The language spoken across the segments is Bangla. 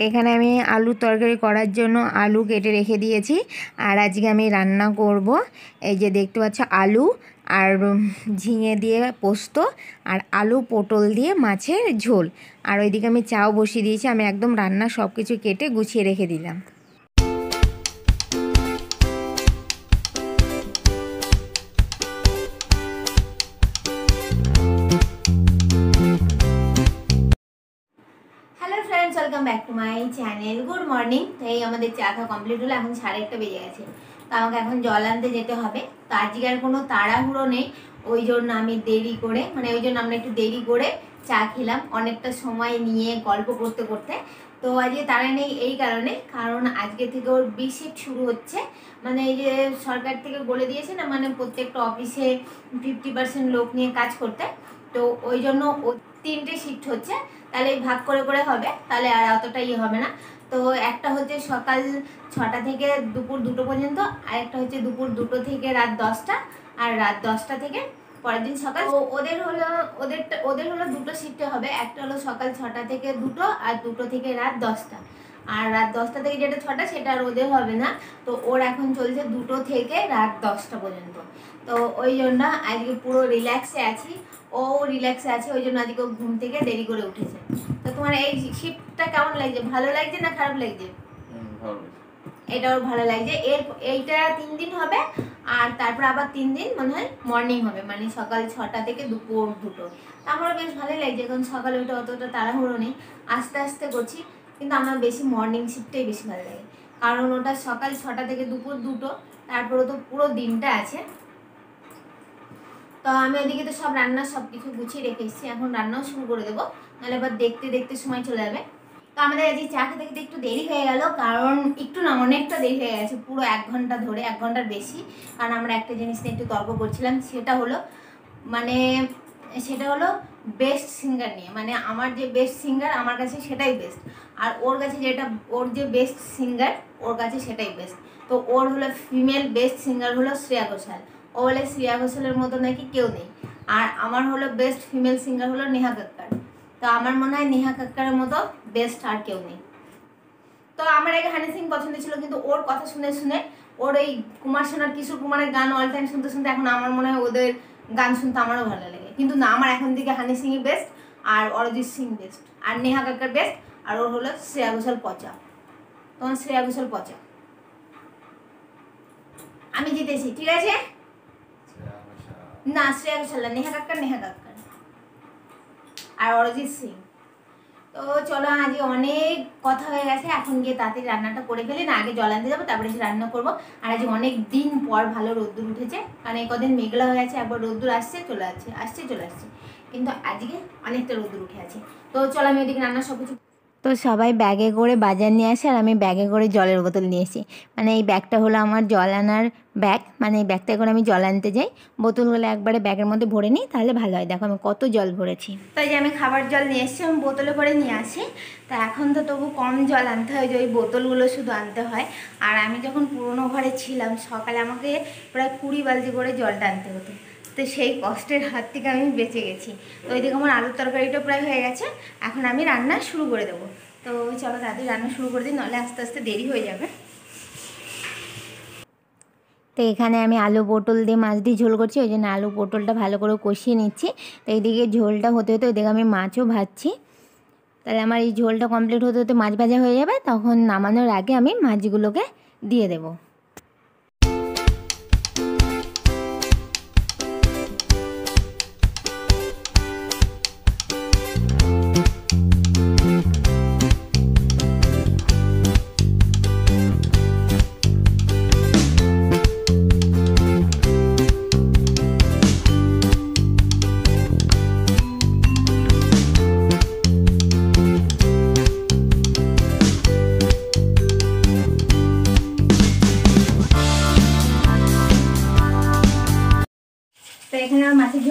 এখানে আমি আলু তরকারি করার জন্য আলু কেটে রেখে দিয়েছি। আর আজকে আমি রান্না করব। এই যে দেখতে পাচ্ছ আলু আর ঝিঙে দিয়ে পোস্ত আর আলু পটল দিয়ে মাছের ঝোল। আর ওইদিকে আমি চাও বসিয়ে দিয়েছি। আমি একদম রান্না সব কিছু কেটে গুছিয়ে রেখে দিলাম। চ্যানেল গুড মর্নিং তো এই আমাদের চা খাওয়া কমপ্লিট হলো, এখন সাড়ে একটা বেজে গেছে। তো আমাকে এখন জল আনতে যেতে হবে। তো আজকে আর কোনো তাড়াহুড়ো নেই, ওই জন্য আমি দেরি করে মানে ওই জন্য আমরা একটু দেরি করে চা খেলাম, অনেকটা সময় নিয়ে গল্প করতে করতে। তো আজকে তারা নেই এই কারণে, কারণ আজকে থেকে ওর বি শিফট শুরু হচ্ছে। মানে এই যে সরকার থেকে বলে দিয়েছে না মানে প্রত্যেকটা অফিসে ফিফটি পার্সেন্ট লোক নিয়ে কাজ করতে। তো ওই জন্য ও তিনটে শিফট হচ্ছে। তাহলে ভাগ করে করে হবে, তাহলে আর অতটা ইয়ে হবে না। তো একটা হচ্ছে সকাল ছটা থেকে দুপুর দুটো পর্যন্ত আর একটা হচ্ছে দুপুর দুটো থেকে রাত দশটা, আর রাত দশটা থেকে পরের দিন সকাল। ওদের হলো, ওদের ওদের হলো দুটো শিফটে হবে, একটা হলো সকাল ছটা থেকে দুটো, আর দুটো থেকে রাত দশটা। আর রাত দশটা থেকে যেটা ছটা সেটা আর ওদের হবে না। তো ওর এখন চলছে দুটো থেকে রাত দশটা পর্যন্ত। তো ওই জন্য আজকে পুরো রিল্যাক্সে আছি। ও রিল্যাক্সে আছে ওই জন্য আজকে ঘুম থেকে দেরি করে উঠেছে। তো তোমার এই শিফটটা কেমন লাগছে? ভালো লাগছে না খারাপ লাগছে? এটা ওর ভালো লাগছে। এর এইটা তিন দিন হবে আর তারপর আবার তিন দিন মনে হয় মর্নিং হবে মানে সকাল ছটা থেকে দুপুর দুটো। আমারও বেশ ভালোই লাগছে কারণ সকালে উঠে অতটা তাড়াহুড়ো নেই। আস্তে আস্তে করছি। কিন্তু আমার বেশি মর্নিং শিফটটাই বেশি ভালো লাগে। কারণ ওটা সকাল ছটা থেকে দুপুর দুটো, তারপরে তো পুরো দিনটা আছে। তো আমি ওইদিকে তো সব রান্না সব কিছু গুছিয়ে রেখে এসেছি, এখন রান্নাও শুরু করে দেবো। নাহলে এবার দেখতে দেখতে সময় চলে যাবে। তো আমাদের আজকে চা খেতে খেতে একটু দেরি হয়ে গেল, কারণ একটু না, অনেকটা দেরি হয়ে গেছে, পুরো এক ঘণ্টা ধরে, এক ঘণ্টার বেশি। কারণ আমরা একটা জিনিস নিয়ে একটু তর্ক করছিলাম, সেটা হলো মানে সেটা হলো বেস্ট সিঙ্গার নিয়ে। মানে আমার যে বেস্ট সিঙ্গার আমার কাছে সেটাই বেস্ট আর ওর কাছে যেটা, ওর যে বেস্ট সিঙ্গার ওর কাছে সেটাই বেস্ট তো ওর হলো ফিমেল বেস্ট সিঙ্গার হলো শ্রেয়া ঘোষাল। ও বলে শ্রেয়া ঘোষালের মতো নাকি কেউ নেই। আর আমার হলো বেস্ট ফিমেল সিঙ্গার হলো নেহা কাক্কার। তো আমার মনে হয় নেহা কাক্কারের মতো বেস্ট আর কেউ নেই। তো আমার আগে হানি সিং পছন্দ ছিল, কিন্তু ওর কথা শুনে শুনে ওর এই কুমার সোনার কিশোর কুমারের গান অল টাইম শুনতে শুনতে এখন আমার মনে হয় ওদের গান শুনতে আমারও ভালো লাগে। কিন্তু না আমার এখন থেকে হানি সিংই বেস্ট আর অরিজিৎ সিং বেস্ট আর নেহা কাকার বেস্ট আর ওর হলো শ্রেয়া ঘোষাল পচা। তখন শ্রেয়া ঘোষাল পচা। আমি জিতেছি ঠিক আছে? না শ্রেয়া ঘোষাল না নেহা কাক্কার নেহা কাক্কার আর অরিজিৎ সিং। তো চলো আজকে অনেক কথা হয়ে গেছে, এখন গিয়ে তাতে রান্নাটা করে ফেলি, না আগে জল আনতে যাব, তারপরে সে রান্না করব। আর আজ অনেক দিন পর ভালো রোদ্দুর উঠেছে, কারণ এই কদিন মেঘলা হয়ে গেছে একবার রোদ্দুর আসছে, চলে আসছে আসছে, চলে আসছে। কিন্তু আজকে অনেকটা রোদ্দুর উঠে আছে। তো চলো আমি ওদিকে রান্না সব কিছু তো সবাই ব্যাগে করে বাজার নিয়ে আসে আর আমি ব্যাগে করে জলের বোতল নিয়ে এসি মানে এই ব্যাগটা হলো আমার জল আনার ব্যাগ। মানে এই ব্যাগটা করে আমি জল আনতে যাই। বোতলগুলো একবারে ব্যাগের মধ্যে ভরে নিই, তাহলে ভালো হয়। দেখো আমি কত জল ভরেছি। তো এই যে আমি খাবার জল নিয়ে এসেছি, আমি বোতলে করে নিয়ে আসি। তা এখন তো তবু কম জল আনতে হয় যে ওই বোতলগুলো শুধু আনতে হয়। আর আমি যখন পুরনো ঘরে ছিলাম, সকালে আমাকে প্রায় কুড়ি বালতি করে জলটা আনতে হতো। তো সেই কষ্টের হাত থেকে আমি বেঁচে গেছি। তো ওইদিকে আমার আলুর তরকারিটা প্রায় হয়ে গেছে। এখন আমি রান্না শুরু করে দেবো। তো চলো তাড়াতাড়ি রান্না শুরু করে দিই নাহলে আস্তে আস্তে দেরি হয়ে যাবে। তো এখানে আমি আলু পটল দিয়ে মাছ দিয়ে ঝোল করছি, ওই জন্য আলু পটলটা ভালো করে কষিয়ে নিচ্ছি। তো এইদিকে ঝোলটা হতে হতে ওইদিকে আমি মাছও ভাজছি। তাহলে আমার এই ঝোলটা কমপ্লিট হতে হতে মাছ ভাজা হয়ে যাবে, তখন নামানোর আগে আমি মাছগুলোকে দিয়ে দেবো।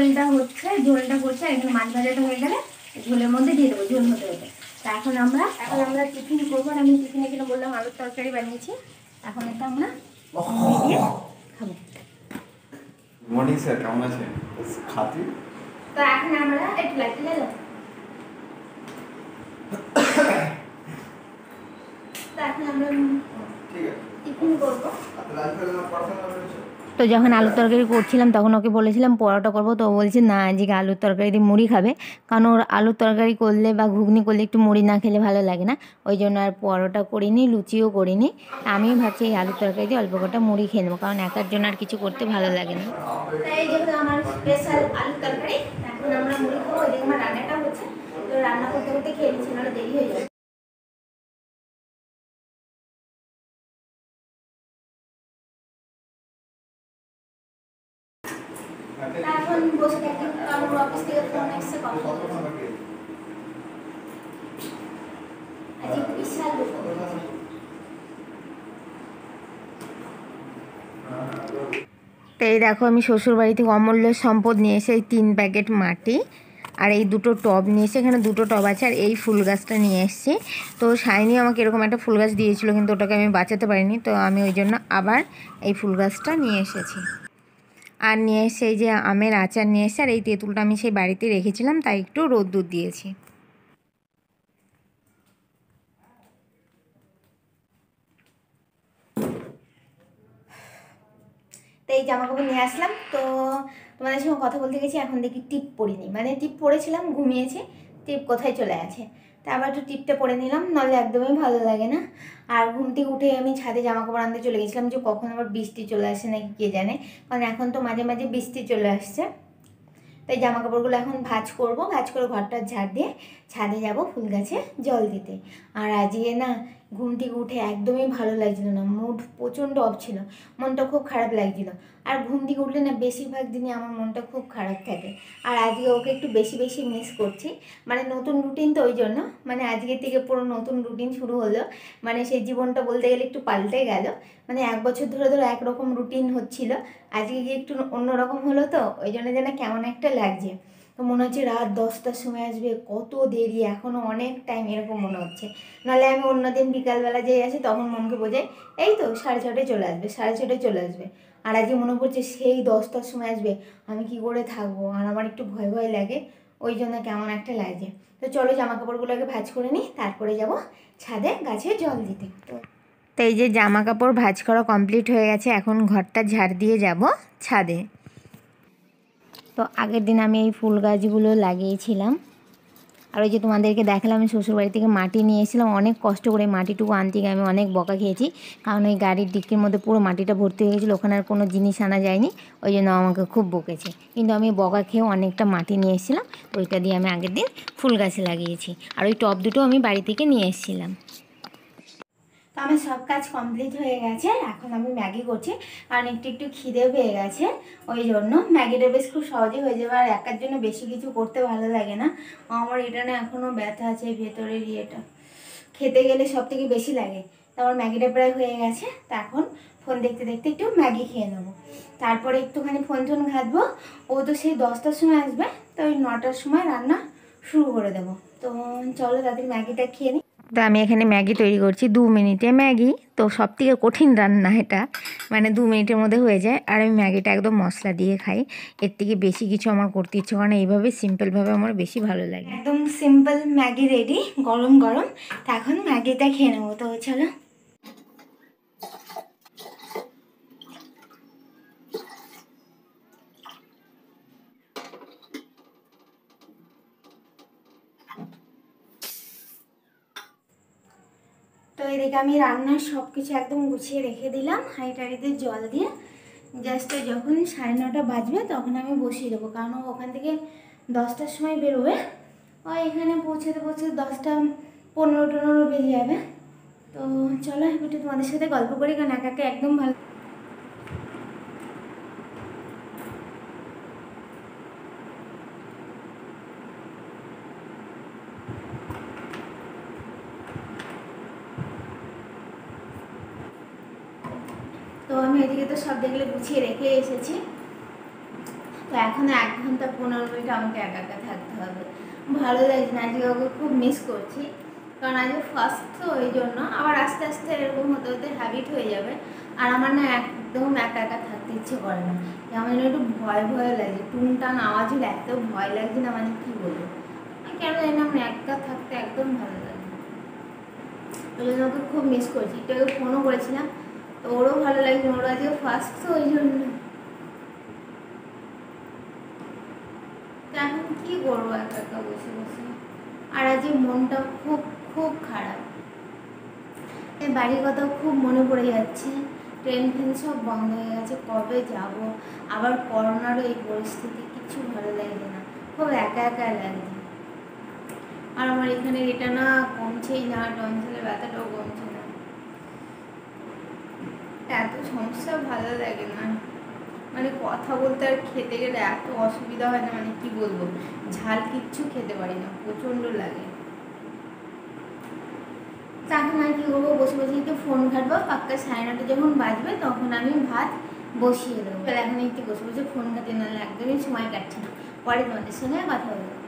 ঝোলটা হচ্ছে ঝোলটা করছে এখানে মাছ ভাজাটা হয়ে গেলে ঝোলের মধ্যে দিয়ে দেবো ঝোল হতে হতে। তা এখন আমরা এখন আমরা টিফিন করব আর আমি টিফিনে কিনে বললাম আলুর তরকারি বানিয়েছি। এখন এটা আমরা খাব। আমরা একটু লাগতে ঠিক আছে। তো যখন আলুর তরকারি করছিলাম, তখন ওকে বলেছিলাম, পরোটা করব। তো বলছে, না, আজকে আলুর তরকারি দিয়ে মুড়ি খাবে। কারণ ওর আলুর তরকারি করলে বা ঘুগনি করলে একটু মুড়ি না খেলে ভালো লাগে না। ওই জন্য আর পরোটা করিনি, লুচিও করিনি। আমিও ভাবছি এই আলুর তরকারি দিয়ে অল্প কটা মুড়ি খেয়ে নেব, কারণ একার জন্য আর কিছু করতে ভালো লাগে না। রান্না করতে করতে দেরি হয়ে যাবে তা এখন বসে থাকি কারণ ওর অফিস থেকে ফোন এসছে কথা বলব। আজকে বিশাল দুপুর হয়েছে। তো এই দেখো আমি শ্বশুর বাড়ি থেকে অমূল্য সম্পদ নিয়ে এসে এই তিন প্যাকেট মাটি আর এই দুটো টব নিয়ে এসে এখানে দুটো টব আছে আর এই ফুল গাছটা নিয়ে এসেছি। তো শাইনি আমাকে এরকম একটা ফুল গাছ দিয়েছিল কিন্তু ওটাকে আমি বাঁচাতে পারিনি, তো আমি ওই জন্য আবার এই ফুল গাছটা নিয়ে এসেছি। আর নিয়ে এসে এই যে আমের আচার নিয়ে এসে আর এই তেঁতুলটা আমি সেই বাড়িতে রেখেছিলাম, তাই একটু রোদ্দুর দিয়েছি। এই জামা কাপড় নিয়ে আসলাম। তো তোমাদের সঙ্গে কথা বলতে গেছি, এখন দেখি টিপ পরিনি মানে টিপ পরেছিলাম, ঘুমিয়েছে, টিপ কোথায় চলে আছে তা আবার একটু টিপটা পরে নিলাম, নাহলে একদমই ভালো লাগে না। আর ঘুম থেকে উঠে আমি ছাদে জামা কাপড় আনতে চলে গেছিলাম, যে কখন আবার বৃষ্টি চলে আসে নাকি কে জানে। কারণ এখন তো মাঝে মাঝে বৃষ্টি চলে আসছে। তাই জামা কাপড়গুলো এখন ভাজ করব, ভাজ করে ঘরটা ঝাড় দিয়ে ছাদে যাব ফুল গাছে জল দিতে। আর আজকে না ঘুম থেকে উঠে একদমই ভালো লাগছিল না, মুড প্রচণ্ড অফ ছিল, মনটা খুব খারাপ লাগছিল। আর ঘুম থেকে উঠলে না, বেশিরভাগ দিনই আমার মনটা খুব খারাপ থাকে। আর আজকে ওকে একটু বেশি বেশি মিস করছি। মানে নতুন রুটিন তো ওই জন্য মানে আজকে থেকে পুরো নতুন রুটিন শুরু হলো। মানে সেই জীবনটা বলতে গেলে একটু পাল্টে গেল। মানে এক বছর ধরে ধরে একরকম রুটিন হচ্ছিল। আজকে গিয়ে একটু অন্যরকম হলো তো, ওই জন্য যেন কেমন একটা লাগছে। তো মনে হচ্ছে রাত দশটার সময় আসবে, কত দেরি এখনও অনেক টাইম এরকম মনে হচ্ছে। নাহলে আমি অন্যদিন বিকালবেলা যেই আসি, তখন মনকে বোঝাই, এই তো সাড়ে ছটায় চলে আসবে, সাড়ে ছটায় চলে আসবে। আর আজকে মনে পড়ছে সেই দশটার সময় আসবে, আমি কি করে থাকব? আর আমার একটু ভয় ভয় লাগে, ওই জন্য কেমন একটা লাগে। তো চলো জামা কাপড়গুলোকে ভাঁজ করে নিই, তারপরে যাব ছাদে গাছে জল দিতে। তো তো এই যে জামা কাপড় ভাঁজ করা কমপ্লিট হয়ে গেছে, এখন ঘরটা ঝাড় দিয়ে যাব ছাদে। তো আগের দিন আমি এই ফুল গাছগুলো লাগিয়েছিলাম। আর ওই যে তোমাদেরকে দেখালাম, আমি শ্বশুরবাড়ি থেকে মাটি নিয়ে এসেছিলাম। অনেক কষ্ট করে মাটিটুকু আনতে গিয়ে আমি অনেক বকা খেয়েছি। কারণ ওই গাড়ির ডিক্কির মধ্যে পুরো মাটিটা ভর্তি হয়ে গেছিল, ওখানে আর কোনো জিনিস আনা যায়নি। ওই জন্য আমাকে খুব বকেছে। কিন্তু আমি বকা খেয়েও অনেকটা মাটি নিয়ে এসেছিলাম। ওইটা দিয়ে আমি আগের দিন ফুল গাছে লাগিয়েছি। আর ওই টব দুটো আমি বাড়ি থেকে নিয়ে এসেছিলাম। আমার সব কাজ কমপ্লিট হয়ে গেছে এখন আমি ম্যাগি করছি। কারণ একটু একটু খিদে পেয়ে গেছে, ওই জন্য। ম্যাগিটা বেশ খুব সহজেই হয়ে যাবে, আর একার জন্য বেশি কিছু করতে ভালো লাগে না। আমার এটা না এখনও ব্যথা আছে, ভেতরের ইয়েটা। খেতে গেলে সব থেকে বেশি লাগে। তো আমার ম্যাগিটা প্রায় হয়ে গেছে, তা এখন ফোন দেখতে দেখতে একটু ম্যাগি খেয়ে নেব। তারপরে একটুখানি ফোন টোন ঘাটবো। ও তো সেই দশটার সময় আসবে, তো ওই নটার সময় রান্না শুরু করে দেবো। তো চলো তাদের ম্যাগিটা খেয়ে তো আমি এখানে ম্যাগি তৈরি করছি দু মিনিটে। ম্যাগি তো সব থেকে কঠিন রান্না এটা। মানে দু মিনিটের মধ্যে হয়ে যায়। আর আমি ম্যাগিটা একদম মশলা দিয়ে খাই। এর থেকে বেশি কিছু আমার করতে ইচ্ছে করে এইভাবে সিম্পলভাবে আমার বেশি ভালো লাগে। একদম সিম্পল ম্যাগি রেডি। গরম গরম। তো এখন ম্যাগিটা খেয়ে নেব। তো চলো। এদিকে আমি রান্নার সব কিছু একদম গুছিয়ে রেখে দিলাম হাঁড়ি টাড়িতে জল দিয়ে। জাস্ট যখন সাড়ে নটা বাজবে তখন আমি বসিয়ে দেবো, কারণ ওখান থেকে দশটার সময় বেরোবে। ও এখানে পৌঁছাতে পৌঁছাতে দশটা পনেরো টনেরো বেজে যাবে। তো চলো একটু তোমাদের সাথে গল্প করি, কারণ একাকে একা একদম ভালো আমি এদিকে তো সব দেখলে গুছিয়ে রেখে এসেছি। তো এখন এক ঘণ্টা পনেরো মিনিট আমাকে একা একা থাকতে হবে। ভালো লাগছে না, আজকে ওকে খুব মিস করছি। কারণ আজকে ফার্স্ট তো ওই জন্য, আবার আস্তে আস্তে এরকম হতে হতে হ্যাবিট হয়ে যাবে। আর আমার না একদম একা একা থাকতে ইচ্ছে করে না। আমার যেন একটু ভয় ভয় লাগে টুনটান আওয়াজ হলে এত ভয় লাগছে না মানে কী বলব? কেন জানি না, আমার একা থাকতে একদম ভালো লাগে ওই জন্য ওকে খুব মিস করছি। একটু আগে ফোনও করেছিলাম তো ওরও ভালো লাগছে ওর আজকে ফার্স্ট তো ওই জন্য। এখন কি করব একা একা বসে বসে? আর আজকে মনটা খুব খুব খারাপ। এই বাড়ির কথা খুব মনে পড়ে যাচ্ছে। ট্রেন ফ্রেন সব বন্ধ হয়ে গেছে, কবে যাব? আবার করোনারও এই পরিস্থিতি, কিছু ভালো লাগছে না। খুব একা একা লাগছে। আর আমার এখানে এটা না কমছেই না, টনসিলের ব্যথাটাও কমছে না এত সমস্যা, ভালো লাগে না। মানে কথা বলতে আর খেতে গেলে এত অসুবিধা হয় না মানে কি বলব? ঝাল কিচ্ছু খেতে পারি না, প্রচণ্ড লাগে। তা এখন আর কি করব? বসে বসে একটু ফোন ঘাটবো। পাক্কা সাড়ে নটা যখন বাজবে, তখন আমি ভাত বসিয়ে দেবো। এখন একটু বসে বসে ফোন ঘাটতে নাহলে একদমই সময় কাটছে না। পরে তোমাদের সঙ্গে কথা বলব।